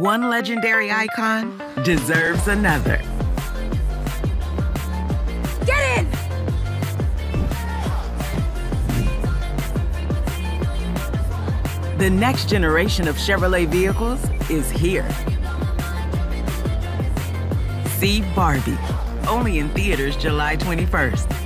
One legendary icon deserves another. Get in! The next generation of Chevrolet vehicles is here. See Barbie, only in theaters July 21st.